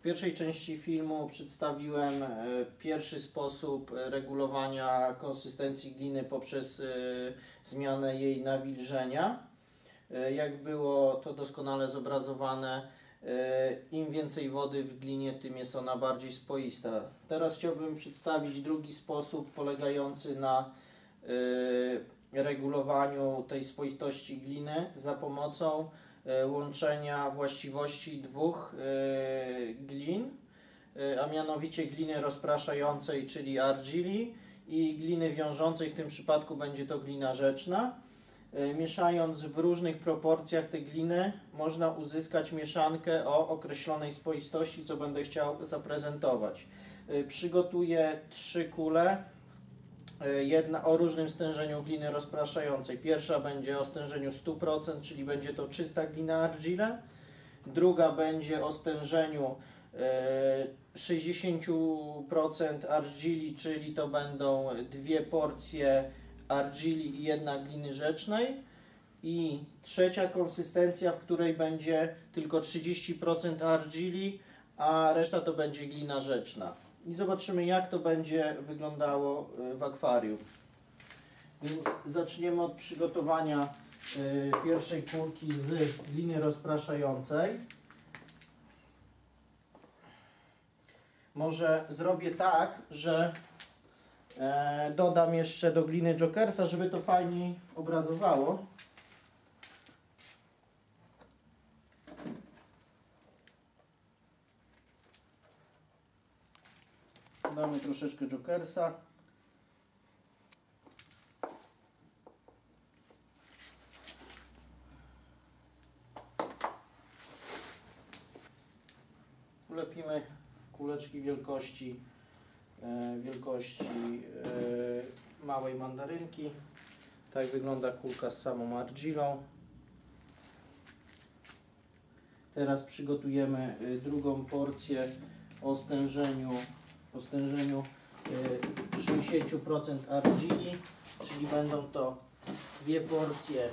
W pierwszej części filmu przedstawiłem e, pierwszy sposób e, regulowania konsystencji gliny poprzez e, zmianę jej nawilżenia. Jak było to doskonale zobrazowane, im więcej wody w glinie, tym jest ona bardziej spoista. Teraz chciałbym przedstawić drugi sposób polegający na regulowaniu tej spoistości gliny za pomocą łączenia właściwości dwóch e, glin, e, a mianowicie gliny rozpraszającej, czyli argili i gliny wiążącej, w tym przypadku będzie to glina rzeczna. E, Mieszając w różnych proporcjach te gliny, można uzyskać mieszankę o określonej spoistości, co będę chciał zaprezentować. E, Przygotuję trzy kule, e, jedna o różnym stężeniu gliny rozpraszającej. Pierwsza będzie o stężeniu 100%, czyli będzie to czysta glina argile. Druga będzie o stężeniu e, 60% argili, czyli to będą dwie porcje argili i jedna gliny rzecznej. I trzecia konsystencja, w której będzie tylko 30% argili, a reszta to będzie glina rzeczna. I zobaczymy, jak to będzie wyglądało e, w akwarium. Więc zaczniemy od przygotowania e, pierwszej kulki z gliny rozpraszającej. Może zrobię tak, że e, dodam jeszcze do gliny Jokersa, żeby to fajniej obrazowało. Damy troszeczkę Jokersa. Ulepimy kuleczki wielkości e, wielkości e, małej mandarynki. Tak wygląda kulka z samą argilą. Teraz przygotujemy e, drugą porcję o stężeniu, o stężeniu e, 60% argili, czyli będą to dwie porcje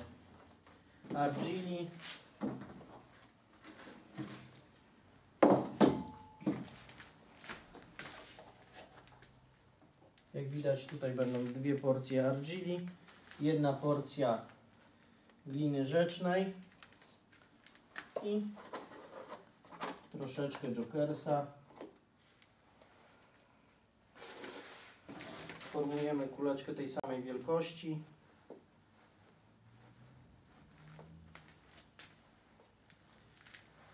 argili Jak widać tutaj będą dwie porcje argili, jedna porcja gliny rzecznej i troszeczkę jokersa. Formujemy kuleczkę tej samej wielkości.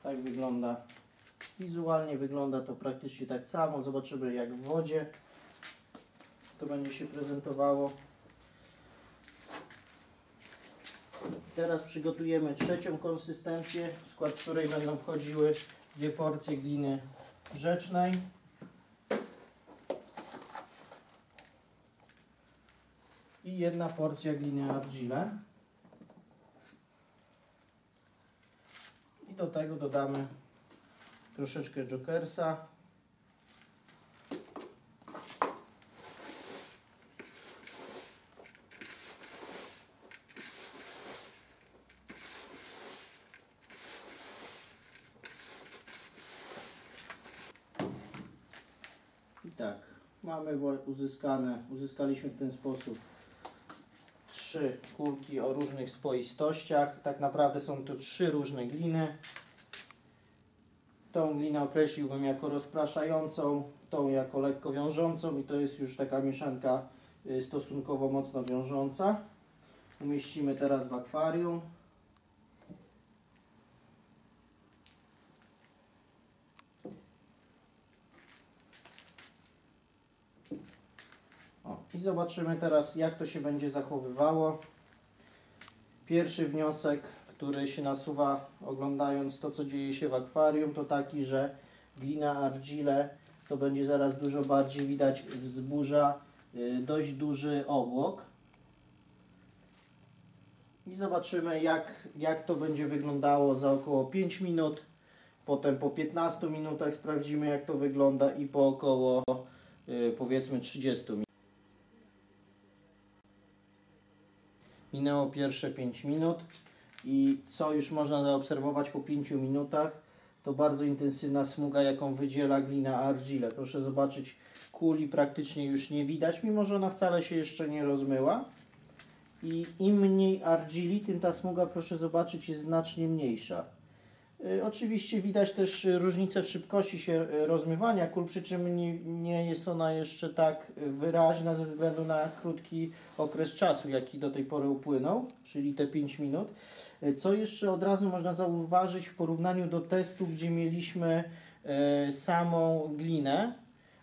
Tak wygląda. Wizualnie wygląda to praktycznie tak samo. Zobaczymy jak w wodzie to będzie się prezentowało. Teraz przygotujemy trzecią konsystencję, w skład której będą wchodziły dwie porcje gliny rzecznej. I jedna porcja gliny argile. I do tego dodamy troszeczkę jokersa. I tak, mamy uzyskane, uzyskaliśmy w ten sposób trzy kulki o różnych spoistościach. Tak naprawdę są to trzy różne gliny. Tą glinę określiłbym jako rozpraszającą, tą jako lekko wiążącą i to jest już taka mieszanka y, stosunkowo mocno wiążąca. Umieścimy teraz w akwarium. I zobaczymy teraz, jak to się będzie zachowywało. Pierwszy wniosek, który się nasuwa oglądając to, co dzieje się w akwarium, to taki, że glina argile to będzie zaraz dużo bardziej widać wzburza y, dość duży obłok. I zobaczymy, jak, jak to będzie wyglądało za około 5 minut. Potem po 15 minutach sprawdzimy, jak to wygląda i po około y, powiedzmy 30 minut. Minęło pierwsze 5 minut i co już można zaobserwować po 5 minutach, to bardzo intensywna smuga, jaką wydziela glina argile. Proszę zobaczyć, kuli praktycznie już nie widać, mimo że ona wcale się jeszcze nie rozmyła. I im mniej argili, tym ta smuga, proszę zobaczyć, jest znacznie mniejsza. Y, Oczywiście widać też y, różnicę w szybkości się y, rozmywania kul, przy czym nie, nie jest ona jeszcze tak wyraźna ze względu na krótki okres czasu, jaki do tej pory upłynął, czyli te 5 minut. Co jeszcze od razu można zauważyć w porównaniu do testu, gdzie mieliśmy samą glinę,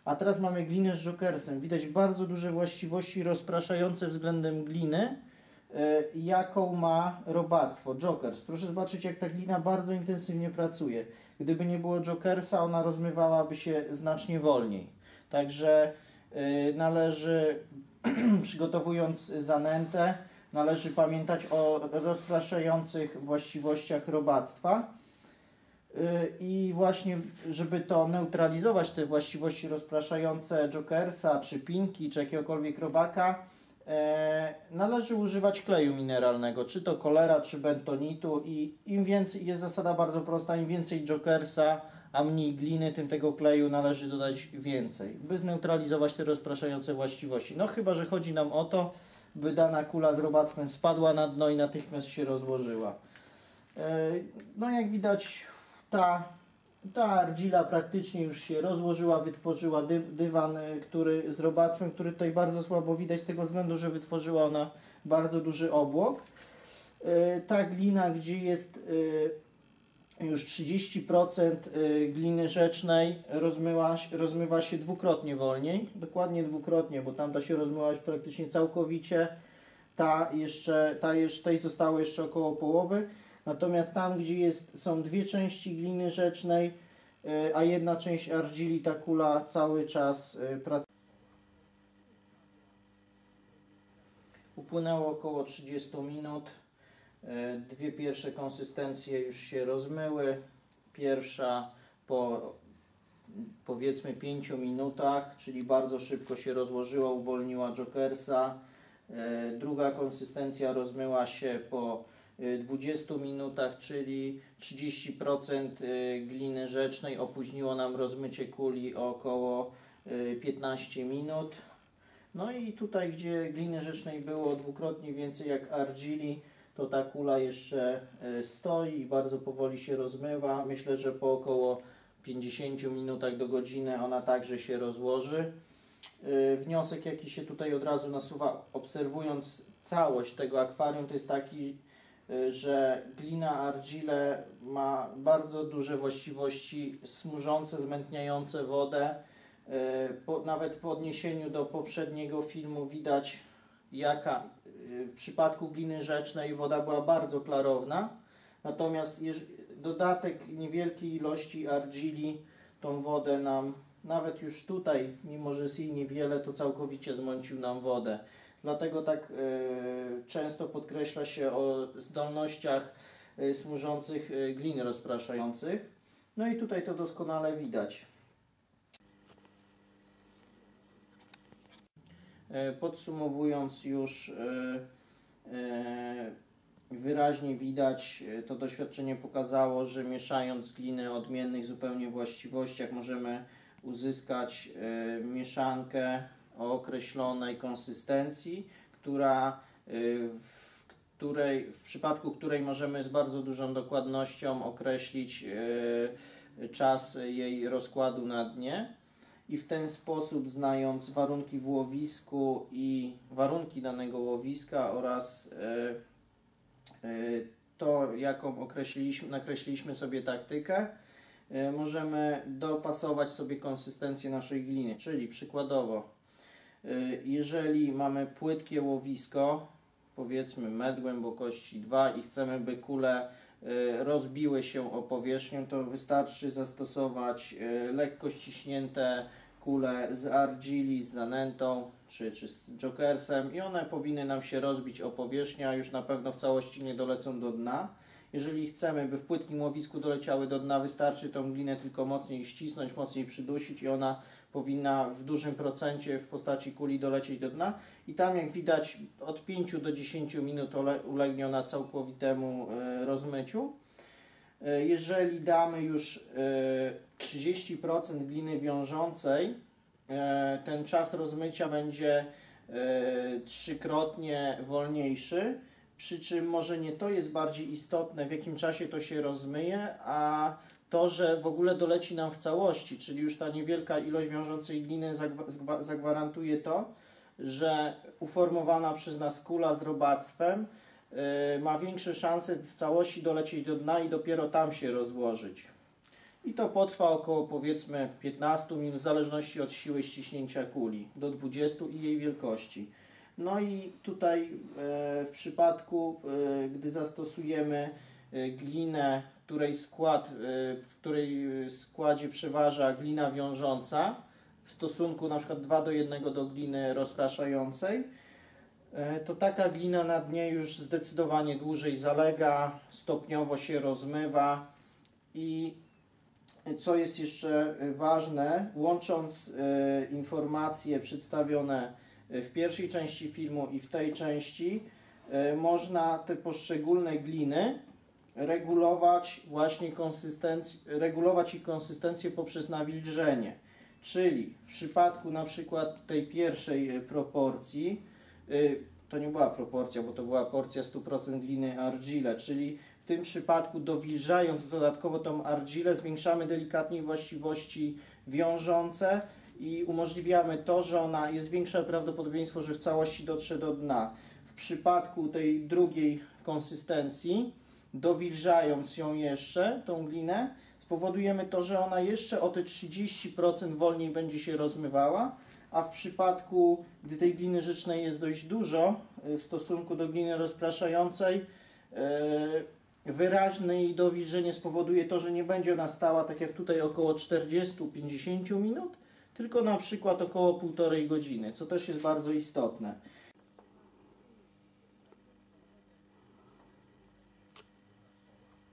a teraz mamy glinę z jokersem. Widać bardzo duże właściwości rozpraszające względem gliny, jaką ma robactwo, Jokers. Proszę zobaczyć, jak ta glina bardzo intensywnie pracuje. Gdyby nie było Jokersa, ona rozmywałaby się znacznie wolniej. Także e, należy, przygotowując zanętę, należy pamiętać o rozpraszających właściwościach robactwa. Y, I właśnie, żeby to neutralizować, te właściwości rozpraszające Jokersa, czy Pinki, czy jakiegokolwiek robaka, e, należy używać kleju mineralnego, czy to kolera, czy bentonitu i im więcej, jest zasada bardzo prosta, im więcej Jokersa, a mniej gliny, tym tego kleju należy dodać więcej, by zneutralizować te rozpraszające właściwości. No chyba, że chodzi nam o to, by dana kula z robactwem spadła na dno i natychmiast się rozłożyła. E, No jak widać, ta, ta argila praktycznie już się rozłożyła, wytworzyła dy, dywan, y, który z robactwem, który tutaj bardzo słabo widać z tego względu, że wytworzyła ona bardzo duży obłok. Y, Ta glina, gdzie jest y, już 30% y, gliny rzecznej rozmyła, rozmywa się dwukrotnie wolniej, dokładnie dwukrotnie, bo tamta się rozmyła praktycznie całkowicie, ta jeszcze, ta jeszcze, tej zostało jeszcze około połowy. Natomiast tam, gdzie jest, są dwie części gliny rzecznej, y, a jedna część argili, ta kula cały czas y, pracuje. Upłynęło około 30 minut. Y, Dwie pierwsze konsystencje już się rozmyły. Pierwsza po powiedzmy 5 minutach, czyli bardzo szybko się rozłożyła, uwolniła Jokersa. Druga konsystencja rozmyła się po 20 minutach, czyli 30% y, gliny rzecznej opóźniło nam rozmycie kuli o około y, 15 minut. No i tutaj, gdzie gliny rzecznej było dwukrotnie więcej jak argili, to ta kula jeszcze y, stoi i bardzo powoli się rozmywa. Myślę, że po około 50 minutach do godziny ona także się rozłoży. Y, Wniosek, jaki się tutaj od razu nasuwa, obserwując całość tego akwarium, to jest taki, y, że glina argile ma bardzo duże właściwości smużące, zmętniające wodę. Y, Po, nawet w odniesieniu do poprzedniego filmu widać, jaka y, w przypadku gliny rzecznej woda była bardzo klarowna. Natomiast dodatek niewielkiej ilości argili tą wodę nam, nawet już tutaj, mimo że jej niewiele, to całkowicie zmącił nam wodę. Dlatego tak y, często podkreśla się o zdolnościach y, smużących y, glin rozpraszających. No i tutaj to doskonale widać. Podsumowując już, wyraźnie widać, to doświadczenie pokazało, że mieszając gliny o odmiennych zupełnie właściwościach możemy uzyskać e, mieszankę o określonej konsystencji, która e, w której, w przypadku której możemy z bardzo dużą dokładnością określić e, czas jej rozkładu na dnie. I w ten sposób znając warunki w łowisku i warunki danego łowiska oraz to jaką określiliśmy, nakreśliliśmy sobie taktykę, możemy dopasować sobie konsystencję naszej gliny, czyli przykładowo e, jeżeli mamy płytkie łowisko, powiedzmy metr głębokości 2 i chcemy by kule e, rozbiły się o powierzchnię, to wystarczy zastosować e, lekko ściśnięte kule z argili, z zanętą czy, czy z jokersem i one powinny nam się rozbić o powierzchnię, a już na pewno w całości nie dolecą do dna. Jeżeli chcemy, by w płytkim łowisku doleciały do dna, wystarczy tą glinę tylko mocniej ścisnąć, mocniej przydusić i ona powinna w dużym procencie w postaci kuli dolecieć do dna. I tam, jak widać, od 5 do 10 minut ulegnie ona całkowitemu e, rozmyciu. E, Jeżeli damy już e, 30% gliny wiążącej, e, ten czas rozmycia będzie e, trzykrotnie wolniejszy. Przy czym może nie to jest bardziej istotne, w jakim czasie to się rozmyje, a to, że w ogóle doleci nam w całości, czyli już ta niewielka ilość wiążącej gliny zagwa- zagwarantuje to, że uformowana przez nas kula z robactwem y, ma większe szanse w całości dolecieć do dna i dopiero tam się rozłożyć. I to potrwa około powiedzmy 15 minut, w zależności od siły ściśnięcia kuli, do 20 i jej wielkości. No i tutaj e, w przypadku, e, gdy zastosujemy e, glinę, której skład, w której składzie przeważa glina wiążąca, w stosunku na przykład 2 do 1 do gliny rozpraszającej, to taka glina na dnie już zdecydowanie dłużej zalega, stopniowo się rozmywa i co jest jeszcze ważne, łącząc informacje przedstawione w pierwszej części filmu i w tej części, e, można te poszczególne gliny regulować właśnie konsystencję, regulować ich konsystencję poprzez nawilżenie. Czyli w przypadku na przykład tej pierwszej e, proporcji, y, to nie była proporcja, bo to była porcja 100% gliny argile, czyli w tym przypadku dowilżając dodatkowo tą argilę zwiększamy delikatnie właściwości wiążące i umożliwiamy to, że ona jest większe prawdopodobieństwo, że w całości dotrze do dna. W przypadku tej drugiej konsystencji, dowilżając ją jeszcze, tą glinę, spowodujemy to, że ona jeszcze o te 30% wolniej będzie się rozmywała, a w przypadku, gdy tej gliny rzecznej jest dość dużo y, w stosunku do gliny rozpraszającej, y, wyraźne jej dowilżenie spowoduje to, że nie będzie ona stała tak jak tutaj około 40-50 minut, tylko na przykład około półtorej godziny, co też jest bardzo istotne.